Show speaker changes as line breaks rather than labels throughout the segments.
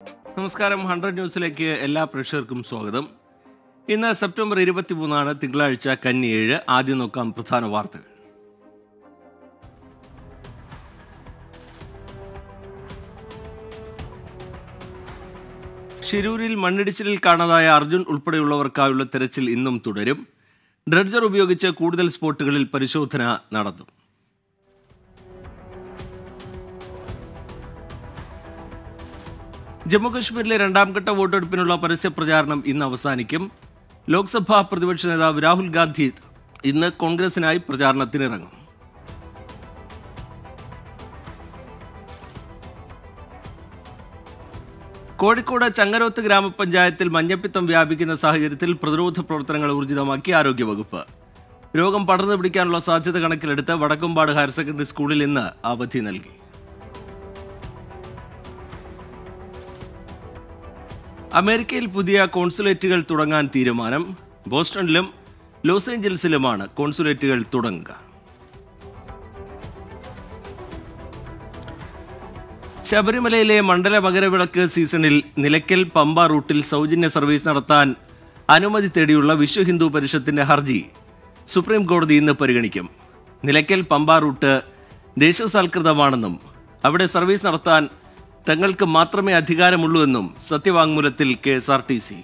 നമസ്കാരം. ഹൺഡ്രഡ് ന്യൂസിലേക്ക് എല്ലാ പ്രേക്ഷകർക്കും സ്വാഗതം. ഇന്ന് സെപ്റ്റംബർ ഇരുപത്തിമൂന്നാണ് തിങ്കളാഴ്ച കന്നി ഏഴ് ആദ്യം നോക്കാം പ്രധാന വാർത്തകൾ. ഷിരൂരിൽ മണ്ണിടിച്ചിലിൽ കാണാതായ അർജുൻ ഉൾപ്പെടെയുള്ളവർക്കായുള്ള തെരച്ചിൽ ഇന്നും തുടരും. ഡ്രഡ്ജർ ഉപയോഗിച്ച് കൂടുതൽ സ്പോട്ടുകളിൽ പരിശോധന നടന്നു. ജമ്മുകശ്മീരിലെ രണ്ടാം ഘട്ട വോട്ടെടുപ്പിനുള്ള പരസ്യ പ്രചാരണം ഇന്ന് അവസാനിക്കും. ലോക്സഭാ പ്രതിപക്ഷ നേതാവ് രാഹുൽ ഗാന്ധി ഇന്ന് കോൺഗ്രസിനായി പ്രചാരണത്തിനിറങ്ങും. കോഴിക്കോട് ചങ്ങരോത്ത് ഗ്രാമപഞ്ചായത്തിൽ മഞ്ഞപ്പിത്തം വ്യാപിക്കുന്ന സാഹചര്യത്തിൽ പ്രതിരോധ പ്രവർത്തനങ്ങൾ ഊർജിതമാക്കി ആരോഗ്യവകുപ്പ്. രോഗം പടർന്നു പിടിക്കാനുള്ള സാധ്യത കണക്കിലെടുത്ത് വടക്കുംപാട് ഹയർ സെക്കൻഡറി സ്കൂളിൽ ഇന്ന് അവധി നൽകി. അമേരിക്കയിൽ പുതിയ കോൺസുലേറ്റുകൾ തുടങ്ങാൻ തീരുമാനം. ബോസ്റ്റണിലും ലോസ് ഏഞ്ചൽസിലുമാണ് കോൺസുലേറ്റുകൾ തുടങ്ങുക. ശബരിമലയിലെ മണ്ഡല മകരവിളക്ക് സീസണിൽ നിലയ്ക്കൽ പമ്പ റൂട്ടിൽ സൗജന്യ സർവീസ് നടത്താൻ അനുമതി തേടിയുള്ള വിശ്വ ഹിന്ദു പരിഷത്തിന്റെ ഹർജി സുപ്രീം കോടതി ഇന്ന് പരിഗണിക്കും. നിലയ്ക്കൽ പമ്പ റൂട്ട് ദേശസാൽകൃതമാണെന്നും അവിടെ സർവീസ് നടത്താൻ തങ്ങൾക്ക് മാത്രമേ അധികാരമുള്ളൂ എന്നും സത്യവാങ്മൂലത്തിൽ K S R T C.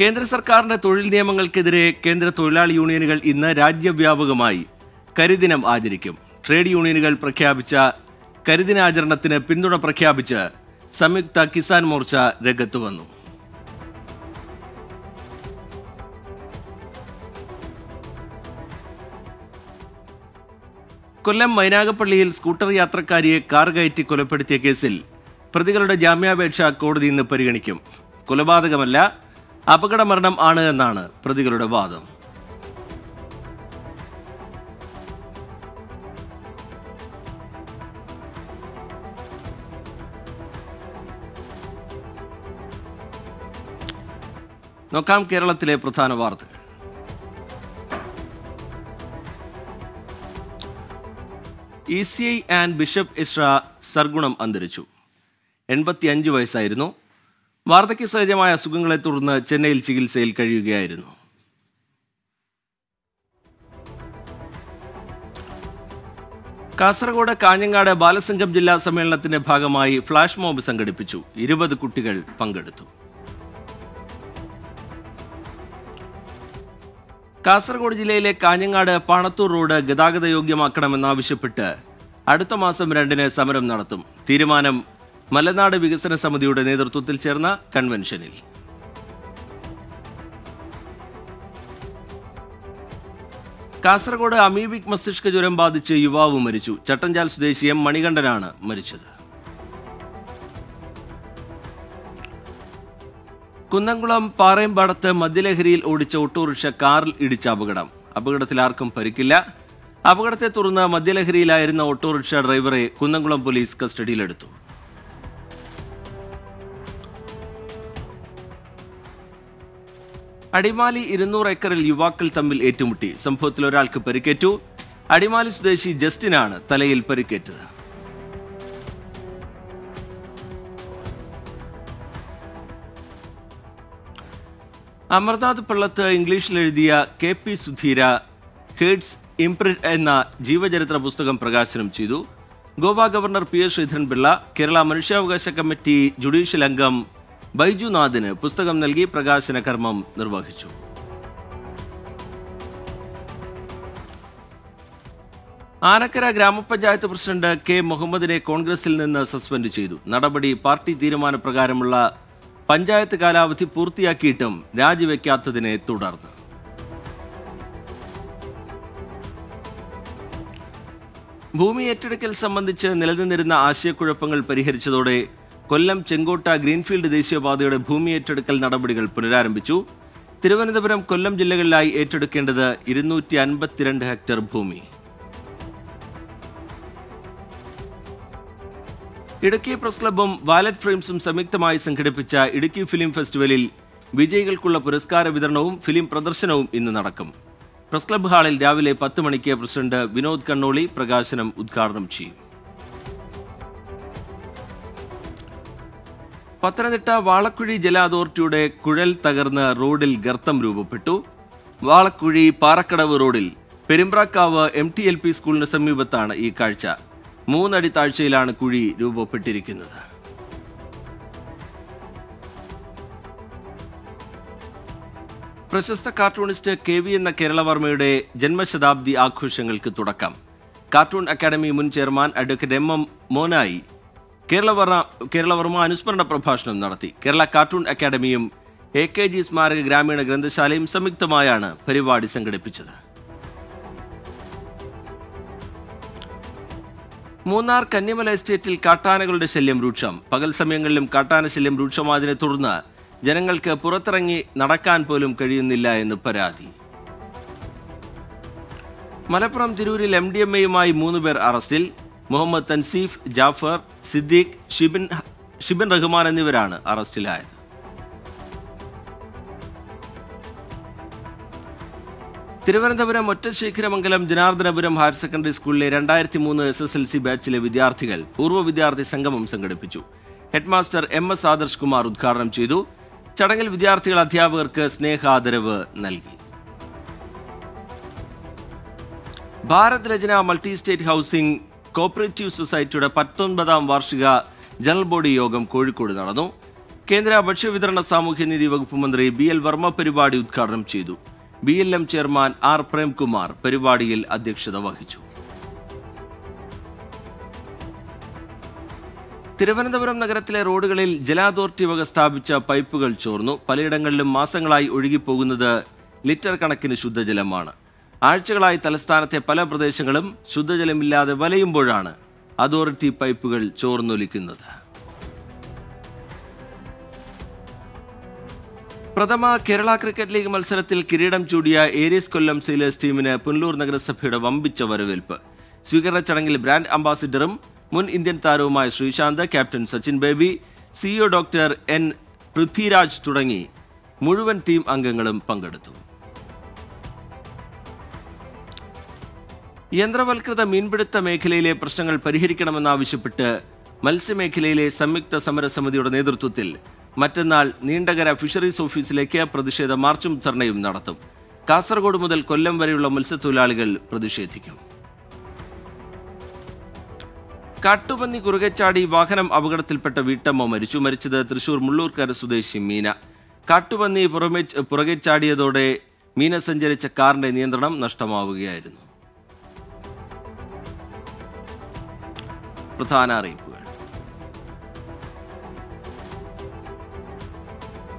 കേന്ദ്ര സർക്കാരിന്റെ തൊഴിൽ നിയമങ്ങൾക്കെതിരെ കേന്ദ്ര തൊഴിലാളി യൂണിയനുകൾ ഇന്ന് രാജ്യവ്യാപകമായി കരിദിനം ആചരിക്കും. ട്രേഡ് യൂണിയനുകൾ പ്രഖ്യാപിച്ച കരിദിനാചരണത്തിന് പിന്തുണ പ്രഖ്യാപിച്ച് സംയുക്ത കിസാൻ മോർച്ച രംഗത്ത് വന്നു. കൊല്ലം മൈനാഗപ്പള്ളിയിൽ സ്കൂട്ടർ യാത്രക്കാരിയെ കാർ കയറ്റി കൊലപ്പെടുത്തിയ കേസിൽ പ്രതികളുടെ ജാമ്യാപേക്ഷ കോടതി ഇന്ന് പരിഗണിക്കും. കൊലപാതകമല്ല അപകടമരണം ആണ് എന്നാണ് പ്രതികളുടെ വാദം. നോക്കാം കേരളത്തിലെ പ്രധാന വാർത്തകൾ. E C I and bishop Ezra Sargunam അന്തരിച്ചു. എൺപത്തിയഞ്ച് വയസ്സായിരുന്നു. വാർദ്ധക്യ സഹജമായ അസുഖങ്ങളെ തുടർന്ന് ചെന്നൈയിൽ ചികിത്സയിൽ കഴിയുകയായിരുന്നു. കാസർഗോഡ് കാഞ്ഞങ്ങാട് ബാലസംഘം ജില്ലാ സമ്മേളനത്തിന്റെ ഭാഗമായി ഫ്ലാഷ് മോബ് സംഘടിപ്പിച്ചു. ഇരുപത് കുട്ടികൾ പങ്കെടുത്തു. കാസർഗോഡ് ജില്ലയിലെ കാഞ്ഞങ്ങാട് പാണത്തൂർ റോഡ് ഗതാഗത യോഗ്യമാക്കണമെന്നാവശ്യപ്പെട്ട് അടുത്ത മാസം രണ്ടിന് സമരം നടത്തും. തീരുമാനം മലനാട് വികസന സമിതിയുടെ നേതൃത്വത്തിൽ ചേർന്ന കൺവെൻഷനിൽ. കാസർഗോഡ് അമീബിക് മസ്തിഷ്ക ജ്വരം ബാധിച്ച് യുവാവ് മരിച്ചു. ചട്ടഞ്ചാൽ സ്വദേശി എം മണികണ്ഠനാണ് മരിച്ചത്. കുന്നംകുളം പാറയമ്പാടത്ത് മദ്യലഹരിയിൽ ഓടിച്ച ഓട്ടോറിക്ഷ കാറിൽ ഇടിച്ച അപകടം. അപകടത്തിൽ ആർക്കും പരിക്കില്ല. അപകടത്തെ തുടർന്ന് മദ്യലഹരിയിലായിരുന്ന ഓട്ടോറിക്ഷ ഡ്രൈവറെ കുന്നംകുളം പോലീസ് കസ്റ്റഡിയിലെടുത്തു. അടിമാലി ഇരുന്നൂറ് ഏക്കറിൽ യുവാക്കൾ തമ്മിൽ ഏറ്റുമുട്ടി. സംഭവത്തിൽ ഒരാൾക്ക് പരിക്കേറ്റു. അടിമാലി സ്വദേശി ജസ്റ്റിനാണ് തലയിൽ പരിക്കേറ്റത്. അമർനാഥ് പള്ളത്ത് ഇംഗ്ലീഷിൽ എഴുതിയ K P Sudheera hearts imprint എന്ന ജീവചരിത്ര പുസ്തകം പ്രകാശനം ചെയ്തു. Goa governor P S Sreedharan Pillai Kerala മനുഷ്യാവകാശ കമ്മിറ്റി ജുഡീഷ്യൽ അംഗം ബൈജുനാഥിന് പുസ്തകം നൽകി പ്രകാശന കർമ്മം നിർവഹിച്ചു. ആനക്കര ഗ്രാമപഞ്ചായത്ത് പ്രസിഡന്റ് കെ മുഹമ്മദിനെ കോൺഗ്രസിൽ നിന്ന് സസ്പെൻഡ് ചെയ്തു. നടപടി പാർട്ടി തീരുമാനപ്രകാരമുള്ള പഞ്ചായത്ത് കാലാവധി പൂർത്തിയാക്കിയിട്ടും രാജിവെക്കാത്തതിനെ തുടർന്ന്. ഭൂമി ഏറ്റെടുക്കൽ സംബന്ധിച്ച് നിലനിന്നിരുന്ന ആശയക്കുഴപ്പങ്ങൾ പരിഹരിച്ചതോടെ കൊല്ലം ചെങ്കോട്ട ഗ്രീൻഫീൽഡ് ദേശീയപാതയുടെ ഭൂമി ഏറ്റെടുക്കൽ നടപടികൾ പുനരാരംഭിച്ചു. തിരുവനന്തപുരം കൊല്ലം ജില്ലകളിലായി ഏറ്റെടുക്കേണ്ടത് ഇരുന്നൂറ്റി അൻപത്തിരണ്ട് ഹെക്ടർ ഭൂമി. ഇടുക്കി പ്രസ് ക്ലബ്ബും വാലറ്റ് ഫ്രെയിംസും സംയുക്തമായി സംഘടിപ്പിച്ച ഇടുക്കി ഫിലിം ഫെസ്റ്റിവലിൽ വിജയികൾക്കുള്ള പുരസ്കാര വിതരണവും ഫിലിം പ്രദർശനവും ഇന്ന് നടക്കും. പ്രസ് ക്ലബ്ബ് ഹാളിൽ രാവിലെ പത്ത് മണിക്ക് പ്രസിഡന്റ് വിനോദ് കണ്ണോളി പ്രകാശനം ഉദ്ഘാടനം ചെയ്യും. പത്തനംതിട്ട വാളക്കുഴി ജല അതോറിറ്റിയുടെ കുഴൽ തകർന്ന് റോഡിൽ ഗർത്തം രൂപപ്പെട്ടു. വാളക്കുഴി പാറക്കടവ് റോഡിൽ Perumprakkavu M T L P സ്കൂളിന് സമീപത്താണ് ഈ കാഴ്ച. മൂന്നടി താഴ്ചയിലാണ് കുഴി രൂപപ്പെട്ടിരിക്കുന്നത്. പ്രശസ്ത കാർട്ടൂണിസ്റ്റ് കെ വി എന്ന കേരളവർമ്മയുടെ ജന്മശതാബ്ദി ആഘോഷങ്ങൾക്ക് തുടക്കം. കാർട്ടൂൺ അക്കാദമി മുൻ chairman advocate M M Monayi Kerala Varma Kerala Varma അനുസ്മരണ പ്രഭാഷണം നടത്തി. കേരള കാർട്ടൂൺ അക്കാദമിയും എ കെ ജി സ്മാരക ഗ്രാമീണ ഗ്രന്ഥശാലയും സംയുക്തമായാണ് പരിപാടി സംഘടിപ്പിച്ചത്. മൂന്നാർ കന്നിമല എസ്റ്റേറ്റിൽ കാട്ടാനകളുടെ ശല്യം രൂക്ഷം. പകൽ സമയങ്ങളിലും കാട്ടാന ശല്യം രൂക്ഷമായതിനെ തുടർന്ന് ജനങ്ങൾക്ക് പുറത്തിറങ്ങി നടക്കാൻ പോലും കഴിയുന്നില്ല എന്ന് പരാതി. മലപ്പുറം തിരൂരിൽ എം ഡി എം എയുമായി മൂന്ന് പേർ അറസ്റ്റിൽ. മുഹമ്മദ് തൻസീഫ് ജാഫർ സിദ്ദീഖ് ഷിബിൻ ഷിബിൻ റഹ്മാൻ എന്നിവരാണ് അറസ്റ്റിലായത്. തിരുവനന്തപുരം ഒറ്റശേഖരമംഗലം ജനാർദ്ദനപുരം ഹയർ സെക്കൻഡറി സ്കൂളിലെ രണ്ടായിരത്തി മൂന്ന് എസ് എസ് എൽ സി ബാച്ചിലെ വിദ്യാർത്ഥികൾ പൂർവ വിദ്യാർത്ഥി സംഗമം സംഘടിപ്പിച്ചു. Headmaster M S Adarsh Kumar ഉദ്ഘാടനം ചെയ്തു. ചടങ്ങിൽ വിദ്യാർത്ഥികൾ അധ്യാപകർക്ക് സ്നേഹാദരവ് നൽകി. Bharat Rachana multi state housing cooperative സൊസൈറ്റിയുടെ പത്തൊൻപതാം വാർഷിക ജനറൽ ബോഡി യോഗം കോഴിക്കോട് നടന്നു. കേന്ദ്ര ഭക്ഷ്യവിതരണ സാമൂഹ്യനീതി വകുപ്പ് മന്ത്രി ബി എൽ വർമ്മ പരിപാടി ഉദ്ഘാടനം ചെയ്തു. B L M chairman R Premkumar പരിപാടിയിൽ അധ്യക്ഷത വഹിച്ചു. തിരുവനന്തപുരം നഗരത്തിലെ റോഡുകളിൽ ജല അതോറിറ്റി വക സ്ഥാപിച്ച പൈപ്പുകൾ ചോർന്നു. പലയിടങ്ങളിലും മാസങ്ങളായി ഒഴുകിപ്പോകുന്നത് ലിറ്റർ കണക്കിന് ശുദ്ധജലമാണ്. ആഴ്ചകളായി തലസ്ഥാനത്തെ പല പ്രദേശങ്ങളും ശുദ്ധജലമില്ലാതെ വലയുമ്പോഴാണ് അതോറിറ്റി പൈപ്പുകൾ ചോർന്നൊലിക്കുന്നത്. പ്രഥമ കേരള ക്രിക്കറ്റ് ലീഗ് മത്സരത്തിൽ കിരീടം ചൂടിയ ഏരീസ് കൊല്ലം സെയിലേഴ്സ് ടീമിന് പുനലൂർ നഗരസഭയുടെ വമ്പിച്ച വരവേൽപ്പ്. സ്വീകരണ ചടങ്ങിൽ ബ്രാൻഡ് അംബാസിഡറും മുൻ ഇന്ത്യൻ താരവുമായ Sreesanth captain Sachin Baby CEO doctor N Prithviraj തുടങ്ങി മുഴുവൻ ടീം അംഗങ്ങളും പങ്കെടുത്തു. യന്ത്രവൽകൃത മീൻപിടുത്ത മേഖലയിലെ പ്രശ്നങ്ങൾ പരിഹരിക്കണമെന്നാവശ്യപ്പെട്ട് മത്സ്യമേഖലയിലെ സംയുക്ത സമരസമിതിയുടെ നേതൃത്വത്തിൽ മറ്റന്നാൾ നീണ്ടകര ഫിഷറീസ് ഓഫീസിലേക്ക് പ്രതിഷേധ മാർച്ചും ധർണയും നടത്തും. കാസർഗോഡ് മുതൽ കൊല്ലം വരെയുള്ള മത്സ്യത്തൊഴിലാളികൾ പ്രതിഷേധിക്കും. കാട്ടുപന്നി കുറുകച്ചാടി വാഹനം അപകടത്തിൽപ്പെട്ട വീട്ടമ്മ മരിച്ചു. മരിച്ചത് തൃശൂർ മുള്ളൂർക്കര സ്വദേശി മീന. കാട്ടുപന്നി പുറമെ പുറകെ ചാടിയതോടെ മീന സഞ്ചരിച്ച കാറിന്റെ നിയന്ത്രണം നഷ്ടമാവുകയായിരുന്നു. പ്രധാന അറിയിപ്പുകൾ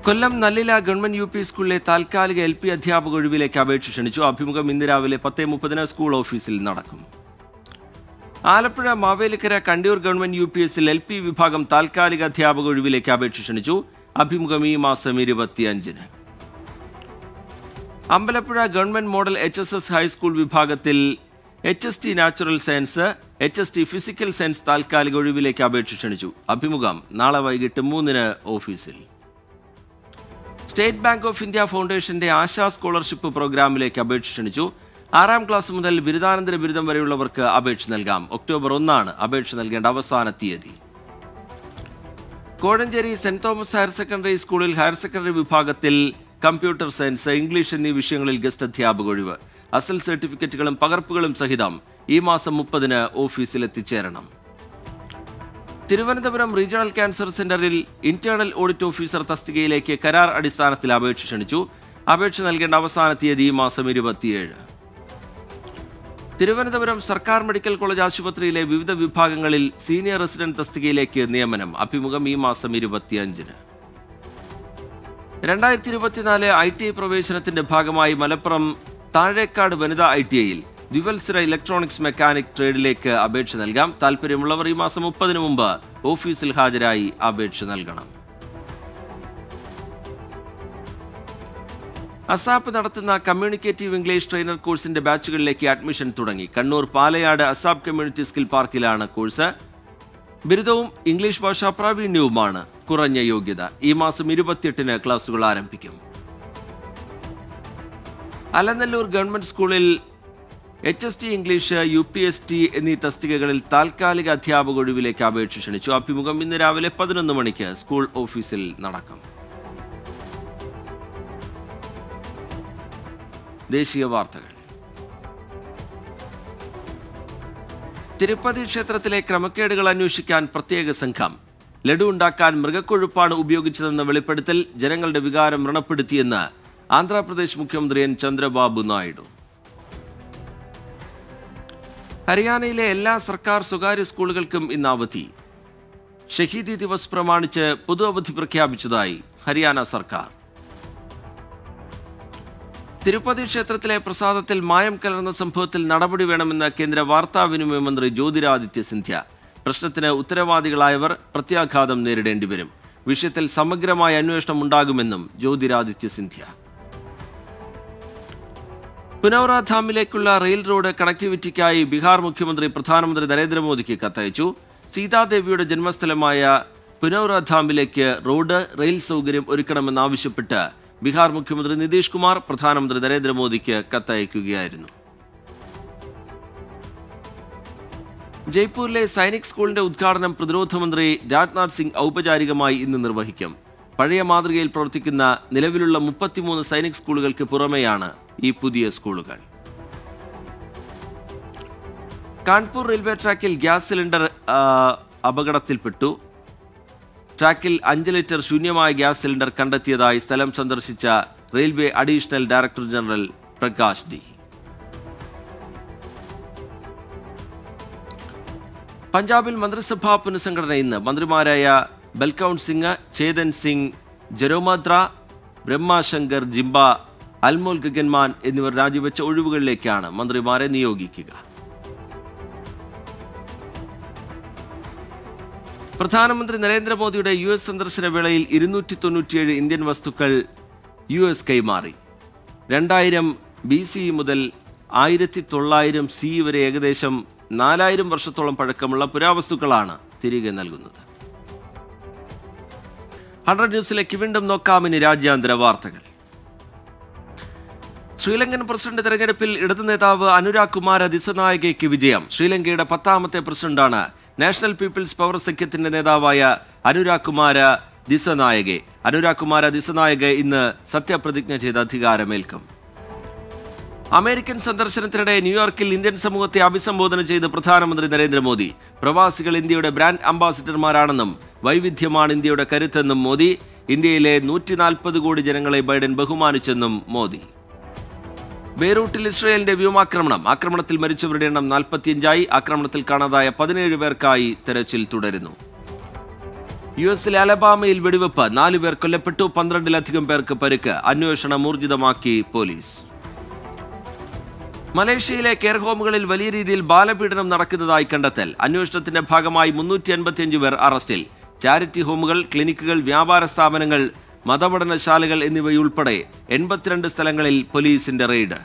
Kollam Nallila government U P സ്കൂളിലെ താൽക്കാലിക എൽ പി അധ്യാപക ഒഴിവിലേക്ക് അപേക്ഷ ക്ഷണിച്ചു. അഭിമുഖം ഇന്ന് രാവിലെ പത്തേ മുപ്പതിന് സ്കൂൾ ഓഫീസിൽ നടക്കും. Alappuzha Mavelikkara Kandiyoor government U P എസിൽ എൽ പി വിഭാഗം താൽക്കാലിക അധ്യാപക ഒഴിവിലേക്ക് അപേക്ഷ ക്ഷണിച്ചു. അഭിമുഖം ഈ മാസം ഇരുപത്തിയഞ്ചിന്. Ambalappuzha government model H S S high school വിഭാഗത്തിൽ H S T natural science H S T physical science താൽക്കാലിക ഒഴിവിലേക്ക് അപേക്ഷ ക്ഷണിച്ചു. അഭിമുഖം നാളെ വൈകിട്ട് മൂന്നിന് ഓഫീസിൽ. സ്റ്റേറ്റ് ബാങ്ക് ഓഫ് ഇന്ത്യ ഫൗണ്ടേഷന്റെ ആശാ സ്കോളർഷിപ്പ് പ്രോഗ്രാമിലേക്ക് അപേക്ഷ ക്ഷണിച്ചു. ആറാം ക്ലാസ് മുതൽ ബിരുദാനന്തര ബിരുദം വരെയുള്ളവർക്ക് അപേക്ഷ നൽകാം. ഒക്ടോബർ ഒന്നാണ് അപേക്ഷ നൽകേണ്ട അവസാന തീയതി. Kozhencherry saint Thomas higher secondary സ്കൂളിൽ ഹയർ സെക്കൻഡറി വിഭാഗത്തിൽ കമ്പ്യൂട്ടർ സയൻസ് ഇംഗ്ലീഷ് എന്നീ വിഷയങ്ങളിൽ ഗസ്റ്റ് അധ്യാപക ഒഴിവ്. അസൽ സർട്ടിഫിക്കറ്റുകളും പകർപ്പുകളും സഹിതം ഈ മാസം മുപ്പതിന് ഓഫീസിൽ എത്തിച്ചേരണം തിരുവനന്തപുരം റീജിയണൽ ക്യാൻസർ സെന്ററിൽ ഇന്റേണൽ ഓഡിറ്റ് ഓഫീസർ തസ്തികയിലേക്ക് കരാർ അടിസ്ഥാനത്തിൽ അപേക്ഷ ക്ഷണിച്ചു. അപേക്ഷ നൽകേണ്ട അവസാന തീയതി ഈ മാസം ഇരുപത്തിയേഴ്. തിരുവനന്തപുരം സർക്കാർ മെഡിക്കൽ കോളേജ് ആശുപത്രിയിലെ വിവിധ വിഭാഗങ്ങളിൽ സീനിയർ റെസിഡന്റ് തസ്തികയിലേക്ക് നിയമനം. അഭിമുഖം ഈ മാസം ഇരുപത്തിയഞ്ചിന്. രണ്ടായിരത്തി ഇരുപത്തിനാല് ഐ ടി പ്രവേശനത്തിന്റെ ഭാഗമായി മലപ്പുറം താഴേക്കാട് വനിതാ ഐ ടി ഐയിൽ ദ്വിവത്സര ഇലക്ട്രോണിക്സ് മെക്കാനിക് ട്രേഡിലേക്ക് അപേക്ഷ നൽകാം. താല്പര്യമുള്ളവർ ഈ മാസം മുപ്പതിന് മുമ്പ് ഓഫീസിൽ ഹാജരായി അപേക്ഷ നൽകണം. അസാപ്പ് നടത്തുന്ന കമ്മ്യൂണിക്കേറ്റീവ് ഇംഗ്ലീഷ് ട്രെയിനർ കോഴ്സിന്റെ ബാച്ചുകളിലേക്ക് അഡ്മിഷൻ തുടങ്ങി. Kannur Palayad ASAP community skill പാർക്കിലാണ് course ബിരുദവും ഇംഗ്ലീഷ് ഭാഷാ പ്രാവീണ്യവുമാണ് കുറഞ്ഞ യോഗ്യത. ഈ മാസം ഇരുപത്തിയെട്ടിന് ക്ലാസുകൾ ആരംഭിക്കും. അലനല്ലൂർ ഗവൺമെന്റ് സ്കൂളിൽ H S T English U P S T എന്നീ തസ്തികകളിൽ താൽക്കാലിക അധ്യാപക ഒഴിവിലേക്ക് അപേക്ഷ ക്ഷണിച്ചു. അഭിമുഖം ഇന്ന് രാവിലെ പതിനൊന്ന് മണിക്ക് സ്കൂൾ ഓഫീസിൽ നടക്കും. ദേശീയ വാർത്തകൾ. തിരുപ്പതി ക്ഷേത്രത്തിലെ ക്രമക്കേടുകൾ അന്വേഷിക്കാൻ പ്രത്യേക സംഘം. ലഡു ഉണ്ടാക്കാൻ മൃഗക്കൊഴുപ്പാണ് ഉപയോഗിച്ചതെന്ന വെളിപ്പെടുത്തൽ ജനങ്ങളുടെ വികാരം വ്രണപ്പെടുത്തിയെന്ന് ആന്ധ്രാപ്രദേശ് മുഖ്യമന്ത്രി എൻ. ചന്ദ്രബാബു നായിഡു. ഹരിയാനയിലെ എല്ലാ സർക്കാർ സ്വകാര്യ സ്കൂളുകൾക്കും ഇന്ന് അവധി. ഷഹീദി ദിവസ് പ്രമാണിച്ച് പൊതു അവധി പ്രഖ്യാപിച്ചതായി ഹരിയാന സർക്കാർ. തിരുപ്പതി ക്ഷേത്രത്തിലെ പ്രസാദത്തിൽ മായം കലർന്ന സംഭവത്തിൽ നടപടി വേണമെന്ന് കേന്ദ്ര വാർത്താവിനിമയ മന്ത്രി ജ്യോതിരാദിത്യ സിന്ധ്യ. പ്രശ്നത്തിന് ഉത്തരവാദികളായവർ പ്രത്യാഘാതം നേരിടേണ്ടി വരും വിഷയത്തിൽ സമഗ്രമായ അന്വേഷണം ഉണ്ടാകുമെന്നും ജ്യോതിരാദിത്യ സിന്ധ്യ. പുനൌറ ധാമിലേക്കുള്ള റെയിൽ റോഡ് കണക്ടിവിറ്റിക്കായി ബീഹാർ മുഖ്യമന്ത്രി പ്രധാനമന്ത്രി നരേന്ദ്രമോദിക്ക് കത്തയച്ചു. സീതാദേവിയുടെ ജന്മസ്ഥലമായ പുനൌറ ധാമിലേക്ക് റോഡ് റെയിൽ സൗകര്യം ഒരുക്കണമെന്നാവശ്യപ്പെട്ട് ബീഹാർ മുഖ്യമന്ത്രി നിതീഷ് കുമാർ പ്രധാനമന്ത്രി നരേന്ദ്രമോദിക്ക് കത്തയക്കുകയായിരുന്നു. ജയ്പൂരിലെ സൈനിക് സ്കൂളിന്റെ ഉദ്ഘാടനം പ്രതിരോധ മന്ത്രി രാജ്നാഥ് സിംഗ് ഔപചാരികമായി ഇന്ന് നിർവഹിക്കും. പഴയ മാതൃകയിൽ പ്രവർത്തിക്കുന്ന നിലവിലുള്ള മുപ്പത്തിമൂന്ന് സൈനിക് സ്കൂളുകൾക്ക് പുറമെയാണ് ഈ പുതിയ സ്കൂളുകൾ. കാൺപൂർ റെയിൽവേ ട്രാക്കിൽ ഗ്യാസ് സിലിണ്ടർ അപകടത്തിൽപ്പെട്ടു. ട്രാക്കിൽ അഞ്ച് ലിറ്റർ ശൂന്യമായ ഗ്യാസ് സിലിണ്ടർ കണ്ടെത്തിയതായി സ്ഥലം സന്ദർശിച്ച railway additional director general Prakash D. പഞ്ചാബിൽ മന്ത്രിസഭാ പുനഃസംഘടന ഇന്ന് മന്ത്രിമാരായ ബൽകൌൺ സിംഗ് ചേതൻ സിംഗ് ജരോമാത്ര ബ്രഹ്മാശങ്കർ ജിംബ അൽമോൽ ഗഗൻമാൻ എന്നിവർ രാജിവെച്ച ഒഴിവുകളിലേക്കാണ് മന്ത്രിമാരെ നിയോഗിക്കുക. പ്രധാനമന്ത്രി നരേന്ദ്രമോദിയുടെ യു എസ് സന്ദർശന വേളയിൽ ഇരുന്നൂറ്റി തൊണ്ണൂറ്റിയേഴ് ഇന്ത്യൻ വസ്തുക്കൾ യു എസ് കൈമാറി. രണ്ടായിരം ബി സി മുതൽ ആയിരത്തി തൊള്ളായിരം സി വരെ ഏകദേശം നാലായിരം വർഷത്തോളം പഴക്കമുള്ള പുരാവസ്തുക്കളാണ് തിരികെ നൽകുന്നത്. ഹൺഡ്രഡ് ന്യൂസിലേക്ക് വീണ്ടും നോക്കാം ഇനി രാജ്യാന്തര വാർത്തകൾ. ശ്രീലങ്കൻ പ്രസിഡന്റ് തെരഞ്ഞെടുപ്പിൽ ഇടതു നേതാവ് അനുരാഗ് കുമാര ദിസനായകയ്ക്ക് വിജയം. ശ്രീലങ്കയുടെ പത്താമത്തെ പ്രസിഡന്റാണ് നാഷണൽ പീപ്പിൾസ് പവർ സഖ്യത്തിന്റെ നേതാവായ അനുരാഗ് കുമാര ദിസനായകെ അനുരാഗ് കുമാര ദിസനായക ഇന്ന് സത്യപ്രതിജ്ഞ ചെയ്ത് അധികാരമേൽക്കും. അമേരിക്കൻ സന്ദർശനത്തിനിടെ ന്യൂയോർക്കിൽ ഇന്ത്യൻ സമൂഹത്തെ അഭിസംബോധന ചെയ്ത് പ്രധാനമന്ത്രി നരേന്ദ്രമോദി. പ്രവാസികൾ ഇന്ത്യയുടെ ബ്രാൻഡ് അംബാസിഡർമാരാണെന്നും വൈവിധ്യമാണ് ഇന്ത്യയുടെ കരുത്തെന്നും മോദി. ഇന്ത്യയിലെ നൂറ്റി നാൽപ്പത് കോടി ജനങ്ങളെ ബൈഡൻ ബഹുമാനിച്ചെന്നും മോദി. ബെയ്റൂട്ടിൽ ഇസ്രയേലിന്റെ വ്യോമാക്രമണം. ആക്രമണത്തിൽ മരിച്ചവരുടെ എണ്ണം നാൽപ്പത്തിയഞ്ചായി. ആക്രമണത്തിൽ കാണാതായ പതിനേഴ് പേർക്കായി തെരച്ചിൽ തുടരുന്നു. യു എസിലെ അലബാമയിൽ വെടിവെപ്പ്. നാലു പേർ കൊല്ലപ്പെട്ടു. പന്ത്രണ്ടിലധികം പേർക്ക് പരുക്ക്. അന്വേഷണം ഊർജിതമാക്കി പോലീസ്. മലേഷ്യയിലെ കെയർ ഹോമുകളിൽ വലിയ രീതിയിൽ ബാലപീഡനം നടക്കുന്നതായി കണ്ടെത്തൽ. അന്വേഷണത്തിന്റെ ഭാഗമായി മുന്നൂറ്റി അൻപത്തിയഞ്ച് പേർ അറസ്റ്റിൽ. ചാരിറ്റി ഹോമുകൾ ക്ലിനിക്കുകൾ വ്യാപാര സ്ഥാപനങ്ങൾ മതപഠനശാലകൾ എന്നിവയുൾപ്പെടെ എൺപത്തിരണ്ട് സ്ഥലങ്ങളിൽ പോലീസിന്റെ റെയ്ഡ്.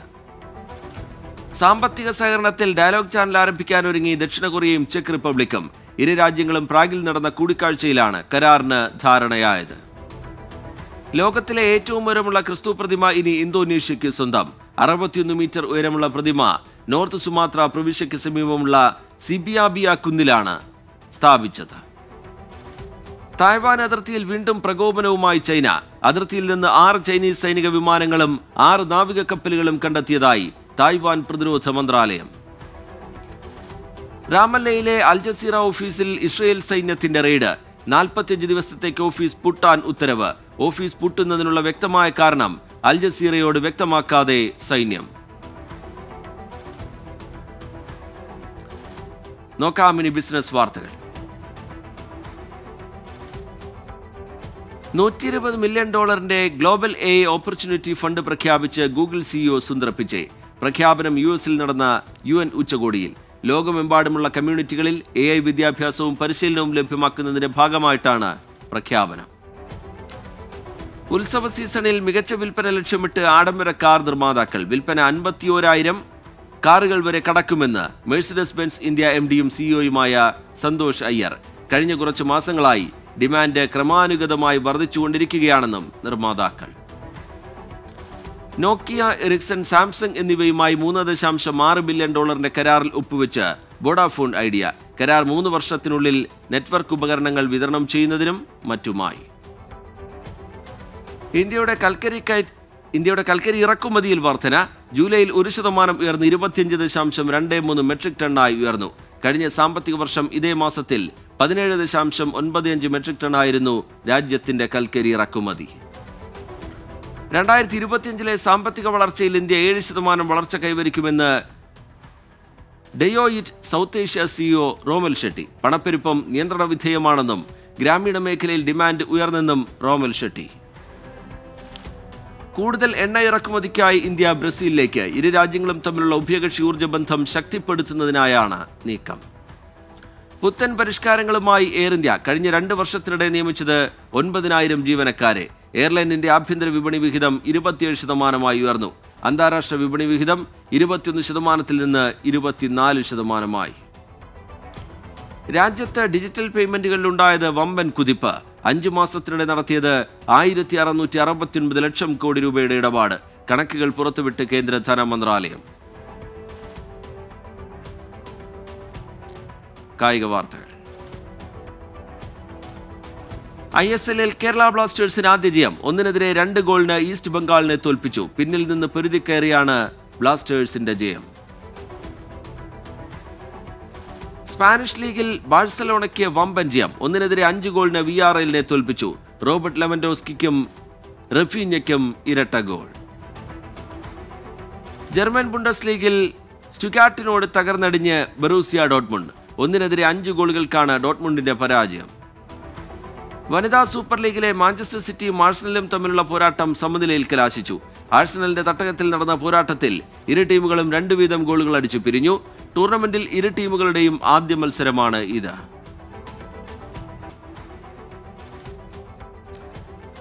സാമ്പത്തിക സഹകരണത്തിൽ ഡയലോഗ് ചാനൽ ആരംഭിക്കാൻ ഒരുങ്ങി ദക്ഷിണ കൊറിയയും ചെക്ക് റിപ്പബ്ലിക്കും. ഇരു രാജ്യങ്ങളും പ്രാഗിൽ നടന്ന കൂടിക്കാഴ്ചയിലാണ് കരാറിന് ധാരണയായത്. ലോകത്തിലെ ഏറ്റവും ഉയരമുള്ള ക്രിസ്തു പ്രതിമ ഇനി ഇന്തോനേഷ്യയ്ക്ക് സ്വന്തം. അറുപത്തിയൊന്ന് മീറ്റർ ഉയരമുള്ള പ്രതിമ നോർത്ത് സുമാത്ര പ്രവിശ്യയ്ക്ക് സമീപമുള്ള സിബിയാബിയ കുന്നിലാണ് സ്ഥാപിച്ചത്. തായ്വാൻ അതിർത്തിയിൽ വീണ്ടും പ്രകോപനവുമായി ചൈന. അതിർത്തിയിൽ നിന്ന് ആറ് ചൈനീസ് സൈനിക വിമാനങ്ങളും ആറ് നാവിക കപ്പലുകളും കണ്ടെത്തിയതായി തായ്വാൻ പ്രതിരോധ മന്ത്രാലയം. രാമല്ലയിലെ അൽജസീറ ഓഫീസിൽ ഇസ്രയേൽ സൈന്യത്തിന്റെ റെയ്ഡ്. നാൽപ്പത്തിയഞ്ച് ദിവസത്തേക്ക് ഓഫീസ് പൂട്ടാൻ ഉത്തരവ്. ഓഫീസ് പൂട്ടുന്നതിനുള്ള വ്യക്തമായ കാരണം അൽജസീറയോട് വ്യക്തമാക്കാതെ സൈന്യം. നോക്കാം ഇനി ബിസിനസ് വാർത്തകൾ. നൂറ്റി ഇരുപത് മില്യൺ ഡോളറിന്റെ ഗ്ലോബൽ എ ഓപ്പർച്യൂണിറ്റി ഫണ്ട് പ്രഖ്യാപിച്ച് ഗൂഗിൾ സിഇഒ സുന്ദർ പിച്ചെ പ്രഖ്യാപനം യു എസിൽ നടന്ന യു എൻ ഉച്ചകോടിയിൽ. ലോകമെമ്പാടുമുള്ള കമ്മ്യൂണിറ്റികളിൽ എ ഐ വിദ്യാഭ്യാസവും പരിശീലനവും ലഭ്യമാക്കുന്നതിന്റെ ഭാഗമായിട്ടാണ് പ്രഖ്യാപനം. ഉത്സവ സീസണിൽ മികച്ച വിൽപ്പന ലക്ഷ്യമിട്ട് ആഡംബര കാർ നിർമ്മാതാക്കൾ. വിൽപ്പന അൻപത്തിയോരായിരം കാറുകൾ വരെ കടക്കുമെന്ന് മെഴ്സിഡസ് ബെൻസ് ഇന്ത്യ എം ഡിയും സിഇഒയുമായ സന്തോഷ് അയ്യർ. കഴിഞ്ഞ കുറച്ച് മാസങ്ങളായി ഡിമാൻഡ് ക്രമാനുഗതമായി വർദ്ധിച്ചുകൊണ്ടിരിക്കുകയാണെന്നും നിർമ്മാതാക്കൾ. നോക്കിയ എറിക്സൺ സാംസങ് എന്നിവയുമായി മൂന്ന് ദശാംശം ആറ് ബില്യൺ ഡോളറിന്റെ കരാറിൽ ഒപ്പുവെച്ച് ബോഡാഫോൺ ഐഡിയ. കരാർ മൂന്ന് വർഷത്തിനുള്ളിൽ നെറ്റ്വർക്ക് ഉപകരണങ്ങൾ വിതരണം ചെയ്യുന്നതിനും മറ്റുമായി. ഇന്ത്യയുടെ കൽക്കരി ഇന്ത്യയുടെ കൽക്കരി ഇറക്കുമതിയിൽ വർധന. ജൂലൈയിൽ ഒരു ശതമാനം ഉയർന്ന് ഇരുപത്തിയഞ്ച് ദശാംശം രണ്ട് മൂന്ന് മെട്രിക് ടണ്ണായി ഉയർന്നു. കഴിഞ്ഞ സാമ്പത്തിക വർഷം ഇതേ മാസത്തിൽ പതിനേഴ് ദശാംശം ഒൻപത് അഞ്ച് മെട്രിക് ആയിരുന്നു രാജ്യത്തിന്റെ കൽക്കരി ഇറക്കുമതി. രണ്ടായിരത്തി ഇരുപത്തിയഞ്ചിലെ സാമ്പത്തിക വളർച്ചയിൽ ഇന്ത്യ ഏഴ് ശതമാനം വളർച്ച കൈവരിക്കുമെന്ന് ഡെയോയിറ്റ് South Asia CEO Romal Shetty. പണപ്പെരുപ്പം നിയന്ത്രണ വിധേയമാണെന്നും ഗ്രാമീണ മേഖലയിൽ ഡിമാൻഡ് ഉയർന്നെന്നും റോമൽ ഷെട്ടി. കൂടുതൽ എണ്ണ ഇറക്കുമതിക്കായി ഇന്ത്യ ബ്രസീലിലേക്ക്. ഇരു രാജ്യങ്ങളും തമ്മിലുള്ള ഉഭയകക്ഷി ഊർജ ബന്ധം ശക്തിപ്പെടുത്തുന്നതിനായാണ് നീക്കം. പുത്തൻ പരിഷ്കാരങ്ങളുമായി എയർ ഇന്ത്യ കഴിഞ്ഞ രണ്ട് വർഷത്തിനിടെ നിയമിച്ചത് ഒൻപതിനായിരം ജീവനക്കാരെ. എയർലൈനിന്റെ ആഭ്യന്തര വിപണി വിഹിതം ഇരുപത്തിയേഴ് ശതമാനമായി ഉയർന്നു. അന്താരാഷ്ട്ര വിപണി വിഹിതം ഇരുപത്തിയൊന്ന് ശതമാനത്തിൽ നിന്ന് ഇരുപത്തിനാല് ശതമാനമായി. രാജ്യത്ത് ഡിജിറ്റൽ പേയ്മെന്റുകളിലുണ്ടായത് വമ്പൻ കുതിപ്പ്. അഞ്ചു മാസത്തിനിടെ നടത്തിയത് ആയിരത്തി അറുന്നൂറ്റി ലക്ഷം കോടി രൂപയുടെ ഇടപാട്. കണക്കുകൾ പുറത്തുവിട്ട് കേന്ദ്ര ധനമന്ത്രാലയം. കായിക വാർത്തകൾ. ഐ എസ് എല്ലിൽ കേരള ബ്ലാസ്റ്റേഴ്സിന് ആദ്യ ജയം. ഒന്നിനെതിരെ രണ്ട് ഗോളിന് ഈസ്റ്റ് ബംഗാളിനെ തോൽപ്പിച്ചു. പിന്നിൽ നിന്ന് പൊരുതി കയറിയാണ് ബ്ലാസ്റ്റേഴ്സിന്റെ ജയം. സ്പാനിഷ് ലീഗിൽ ബാഴ്സലോണയ്ക്ക് വമ്പൻ ജയം. ഒന്നിനെതിരെ അഞ്ച് ഗോളിന് വി ആർ എല്ലിനെ തോൽപ്പിച്ചു. റോബർട്ട് ലെവൻഡോസ്കിക്കും റഫീഞ്ഞയ്ക്കും ഇരട്ട ഗോൾ. ജർമ്മൻ ബുണ്ടസ് ലീഗിൽ സ്റ്റുഗാട്ടിനോട് തകർന്നടിഞ്ഞ് ബറൂസിയ ഡോട്ട്മുണ്ട്. ഒന്നിനെതിരെ അഞ്ച് ഗോളുകൾക്കാണ് ഡോട്ട്മുണ്ടിന്റെ പരാജയം. വനിതാ സൂപ്പർ ലീഗിലെ മാഞ്ചസ്റ്റർ സിറ്റിയും ആഴ്സണലും തമ്മിലുള്ള പോരാട്ടം സമനിലയിൽ കലാശിച്ചു. ആഴ്സണലിന്റെ തട്ടകത്തിൽ നടന്ന പോരാട്ടത്തിൽ ഇരു ടീമുകളും രണ്ടു വീതം ഗോളുകൾ അടിച്ചു പിരിഞ്ഞു. ടൂർണമെന്റിൽ ഇരു ടീമുകളുടെയും ആദ്യ മത്സരമാണ് ഇത്.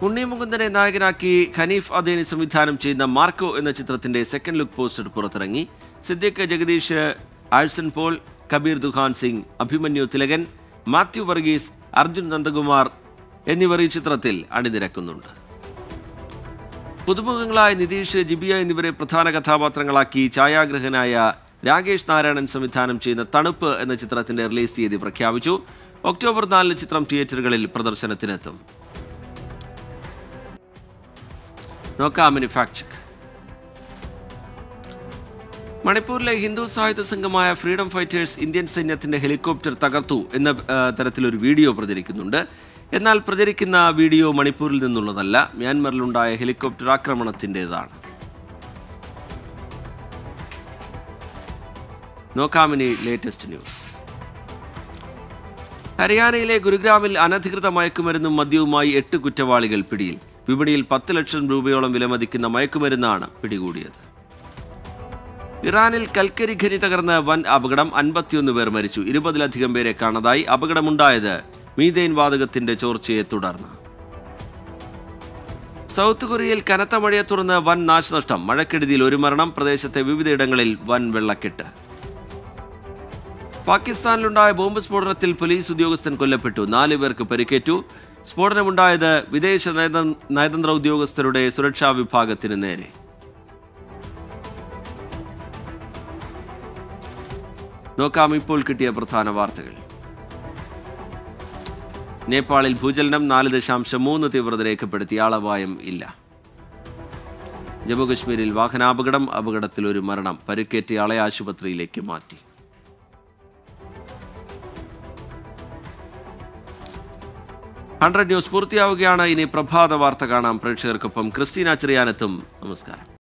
ഉണ്ണി മുകുന്ദനെ നായകനാക്കി ഖനീഫ് അദേനി സംവിധാനം ചെയ്യുന്ന മാർക്കോ എന്ന ചിത്രത്തിന്റെ സെക്കൻഡ് ലുക്ക് പോസ്റ്റർ പുറത്തിറങ്ങി. സിദ്ദിഖ് ജഗദീഷ് ആഴ്സൺ പോൾ കബീർ ദുഖാൻ സിംഗ് അഭിമന്യു തിലകൻ മാത്യു വർഗീസ് അർജുൻ നന്ദകുമാർ എന്നിവർ ഈ ചിത്രത്തിൽ അണിനിരക്കുന്നുണ്ട്. പുതുമുഖങ്ങളായ നിതീഷ് ജിബിയ എന്നിവരെ പ്രധാന കഥാപാത്രങ്ങളാക്കി ഛായാഗ്രഹനായ രാകേഷ് നാരായണൻ സംവിധാനം ചെയ്യുന്ന തണുപ്പ് എന്ന ചിത്രത്തിന്റെ റിലീസ് തീയതി പ്രഖ്യാപിച്ചു. ഒക്ടോബർ നാലിന് ചിത്രം തിയേറ്ററുകളിൽ പ്രദർശനത്തിനെത്തും. നോക്കാം ഫാക്ട് മണിപ്പൂരിലെ ഹിന്ദു സാഹിത്യ സംഘമായ ഫ്രീഡം ഫൈറ്റേഴ്സ് ഇന്ത്യൻ സൈന്യത്തിന്റെ ഹെലികോപ്റ്റർ തകർത്തു എന്ന തരത്തിലൊരു വീഡിയോ പ്രചരിക്കുന്നുണ്ട്. എന്നാൽ പ്രചരിക്കുന്ന വീഡിയോ മണിപ്പൂരിൽ നിന്നുള്ളതല്ല. മ്യാൻമറിലുണ്ടായ ഹെലികോപ്റ്റർ ആക്രമണത്തിന്റെതാണ് നോക്കാമിനി ലേറ്റസ്റ്റ് ന്യൂസ്. ഹരിയാനയിലെ ഗുരുഗ്രാമിൽ അനധികൃത മയക്കുമരുന്നും മദ്യവുമായി എട്ട് കുറ്റവാളികൾ പിടിയിൽ. വിപണിയിൽ പത്ത് ലക്ഷം രൂപയോളം വിലമതിക്കുന്ന മയക്കുമരുന്നാണ് പിടികൂടിയത്. ഇറാനിൽ കൽക്കരി ഖനി തകർന്ന് വൻ അപകടം അൻപത്തിയൊന്ന് പേർ മരിച്ചു. ഇരുപതിലധികം പേരെ കാണാതായി അപകടമുണ്ടായത് മീതേൻ വാതകത്തിന്റെ ചോർച്ചയെ തുടർന്ന്. സൗത്ത് കൊറിയയിൽ കനത്ത മഴയെ തുടർന്ന് വൻ നാശനഷ്ടം. മഴക്കെടുതിയിൽ ഒരു മരണം പ്രദേശത്തെ വിവിധയിടങ്ങളിൽ വൻ വെള്ളക്കെട്ട്. പാകിസ്ഥാനിലുണ്ടായ ബോംബ് സ്ഫോടനത്തിൽ പോലീസ് ഉദ്യോഗസ്ഥൻ കൊല്ലപ്പെട്ടു. നാലു പേർക്ക് പരിക്കേറ്റു. സ്ഫോടനമുണ്ടായത് വിദേശ നയതന്ത്ര ഉദ്യോഗസ്ഥരുടെ സുരക്ഷാ വിഭാഗത്തിന് നേരെ. നോക്കാം ഇപ്പോൾ കിട്ടിയ പ്രധാന വാർത്തകൾ. നേപ്പാളിൽ ഭൂചലനം നാല് ദശാംശം മൂന്ന് തീവ്രത രേഖപ്പെടുത്തി ആളപായം ഇല്ല. ജമ്മുകശ്മീരിൽ വാഹനാപകടം അപകടത്തിൽ ഒരു മരണം പരുക്കേറ്റയാളെ ആശുപത്രിയിലേക്ക് മാറ്റി. ഹൺഡ്രഡ് ന്യൂസ് പൂർത്തിയാവുകയാണ്. ഇനി പ്രഭാത വാർത്ത കാണാം. പ്രേക്ഷകർക്കൊപ്പം ക്രിസ്റ്റീന ചെറിയാനെത്തും. നമസ്കാരം.